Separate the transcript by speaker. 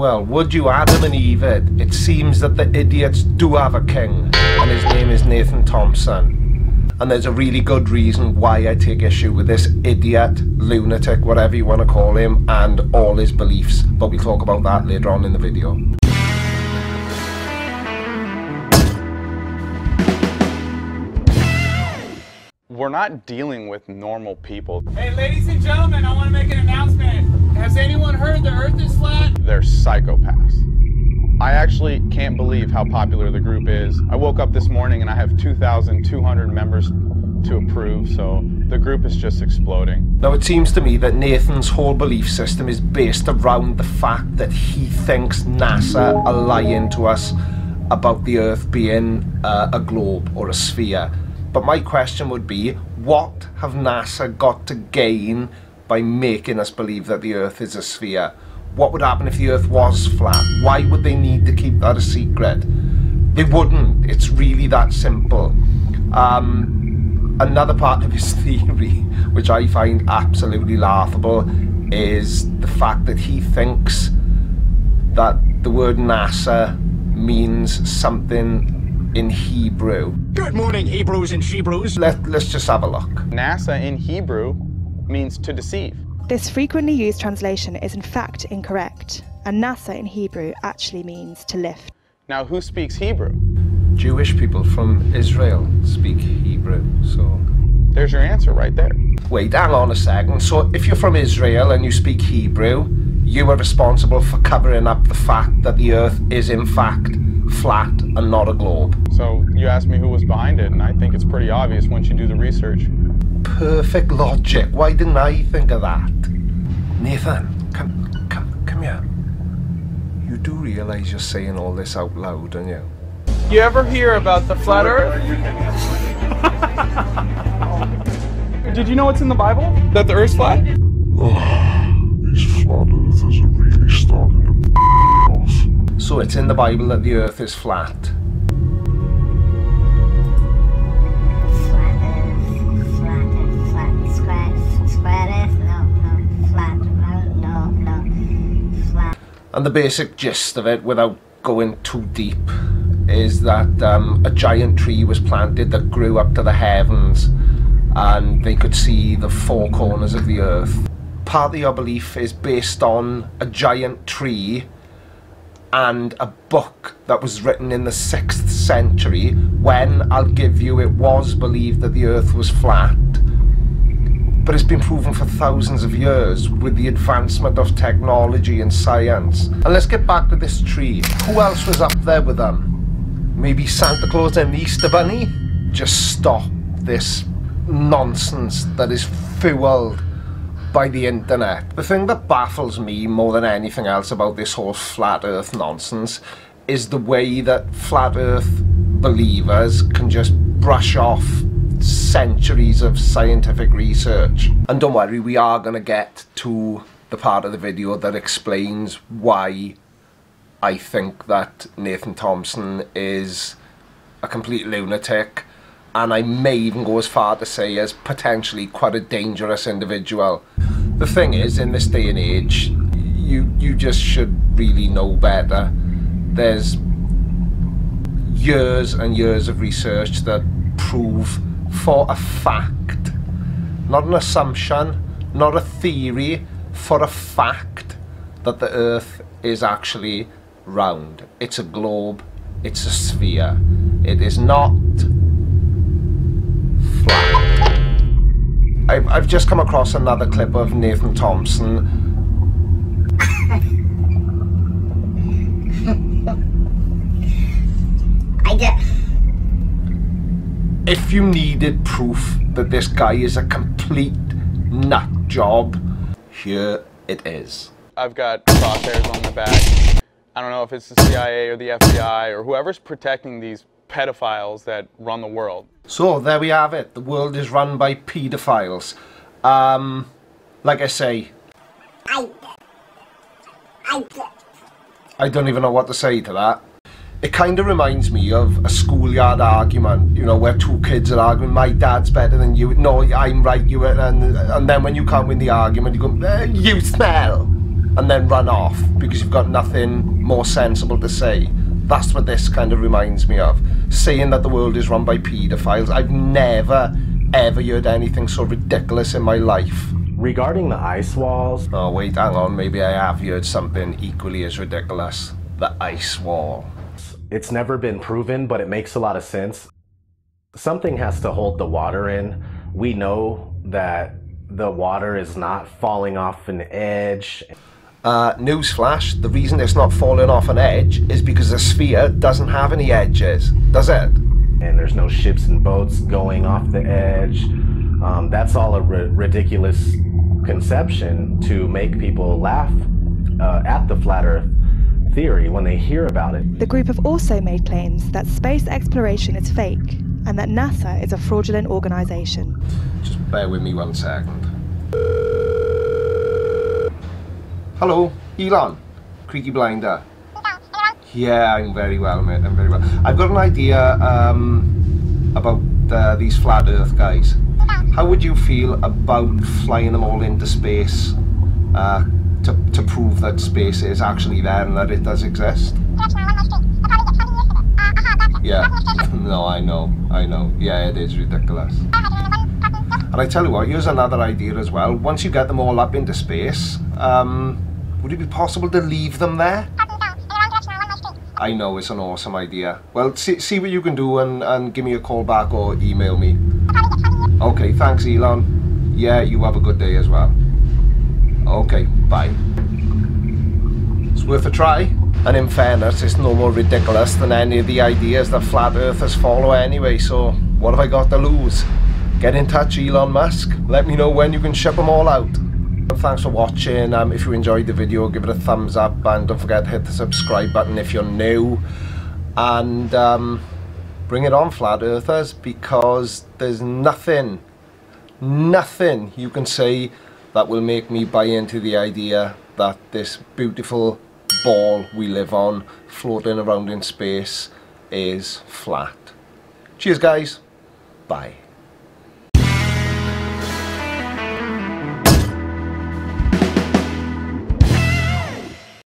Speaker 1: Well, would you Adam and Eve it? It seems that the idiots do have a king, and his name is Nathan Thompson. And there's a really good reason why I take issue with this idiot, lunatic, whatever you want to call him, and all his beliefs. But we'll talk about that later on in the video.
Speaker 2: we're not dealing with normal people.
Speaker 3: Hey, ladies and gentlemen, I want to make an announcement. Has anyone heard the earth is flat?
Speaker 2: They're psychopaths. I actually can't believe how popular the group is. I woke up this morning and I have 2,200 members to approve, so the group is just exploding.
Speaker 1: Now, it seems to me that Nathan's whole belief system is based around the fact that he thinks NASA are lying to us about the Earth being uh, a globe or a sphere. But my question would be, what have NASA got to gain by making us believe that the Earth is a sphere? What would happen if the Earth was flat? Why would they need to keep that a secret? They wouldn't. It's really that simple. Um, another part of his theory, which I find absolutely laughable, is the fact that he thinks that the word NASA means something in Hebrew.
Speaker 3: Good morning, Hebrews and Shebrews.
Speaker 1: Let, let's just have a look.
Speaker 2: NASA in Hebrew means to deceive.
Speaker 4: This frequently used translation is in fact incorrect, and NASA in Hebrew actually means to lift.
Speaker 2: Now, who speaks Hebrew?
Speaker 1: Jewish people from Israel speak Hebrew, so...
Speaker 2: There's your answer right there.
Speaker 1: Wait, hang on a second. So if you're from Israel and you speak Hebrew, you are responsible for covering up the fact that the earth is in fact flat and not a globe.
Speaker 2: So you asked me who was behind it, and I think it's pretty obvious once you do the research.
Speaker 1: Perfect logic. Why didn't I think of that? Nathan, come, come, come here. You do realize you're saying all this out loud, don't you?
Speaker 3: You ever hear about the flat earth? Did you know what's in the Bible? That the earth's flat?
Speaker 5: flat
Speaker 1: So it's in the Bible that the earth is flat. And the basic gist of it, without going too deep, is that um, a giant tree was planted that grew up to the heavens and they could see the four corners of the earth. Part of your belief is based on a giant tree and a book that was written in the 6th century when, I'll give you, it was believed that the earth was flat. But it's been proven for thousands of years with the advancement of technology and science. And let's get back to this tree. Who else was up there with them? Maybe Santa Claus and the Easter Bunny? Just stop this nonsense that is fueled by the internet. The thing that baffles me more than anything else about this whole flat earth nonsense is the way that flat earth believers can just brush off centuries of scientific research. And don't worry, we are going to get to the part of the video that explains why I think that Nathan Thompson is a complete lunatic and I may even go as far to say as potentially quite a dangerous individual. The thing is, in this day and age, you you just should really know better. There's years and years of research that prove for a fact, not an assumption, not a theory, for a fact that the Earth is actually round. It's a globe, it's a sphere. It is not I've, I've just come across another clip of Nathan Thompson.
Speaker 6: I get.
Speaker 1: If you needed proof that this guy is a complete nut job, here it is.
Speaker 2: I've got crosshairs on my back. I don't know if it's the CIA or the FBI or whoever's protecting these pedophiles that run the world.
Speaker 1: So there we have it. The world is run by paedophiles. Um, like I say, I. Don't even know what to say to that. It kind of reminds me of a schoolyard argument, you know, where two kids are arguing, my dad's better than you, no, I'm right, you, and, and then when you can't win the argument, you go, eh, you smell. and then run off because you've got nothing more sensible to say. That's what this kind of reminds me of. Saying that the world is run by paedophiles. I've never, ever heard anything so ridiculous in my life.
Speaker 7: Regarding the ice walls,
Speaker 1: Oh, wait, hang on. Maybe I have heard something equally as ridiculous. The ice wall.
Speaker 7: it's never been proven, but it makes a lot of sense. Something has to hold the water in. We know that the water is not falling off an edge.
Speaker 1: Uh, newsflash, the reason it's not falling off an edge is because the sphere doesn't have any edges, does it?
Speaker 7: and there's no ships and boats going off the edge. Um, that's all a ri- ridiculous conception to make people laugh uh, at the flat Earth theory when they hear about it.
Speaker 4: The group have also made claims that space exploration is fake and that NASA is a fraudulent organisation.
Speaker 1: Just bear with me one second. Hello, Elon, Creaky Blinder. Yeah, I'm very well, mate. I'm very well. I've got an idea um, about uh, these flat Earth guys. How would you feel about flying them all into space uh, to, to prove that space is actually there and that it does exist? Yeah, no, I know, I know. Yeah, it is ridiculous. And I tell you what, here's another idea as well. Once you get them all up into space, um, would it be possible to leave them there? I know it's an awesome idea. Well, see, see what you can do and, and give me a call back or email me. Okay, thanks, Elon. Yeah, you have a good day as well. Okay, bye. It's worth a try. And in fairness, it's no more ridiculous than any of the ideas that flat earthers follow anyway, so what have I got to lose? Get in touch, Elon Musk. Let me know when you can ship them all out. Thanks for watching. Um, if you enjoyed the video, give it a thumbs up and don't forget to hit the subscribe button if you're new. And um, bring it on, flat earthers, because there's nothing, nothing you can say that will make me buy into the idea that this beautiful ball we live on, floating around in space, is flat. Cheers, guys. Bye.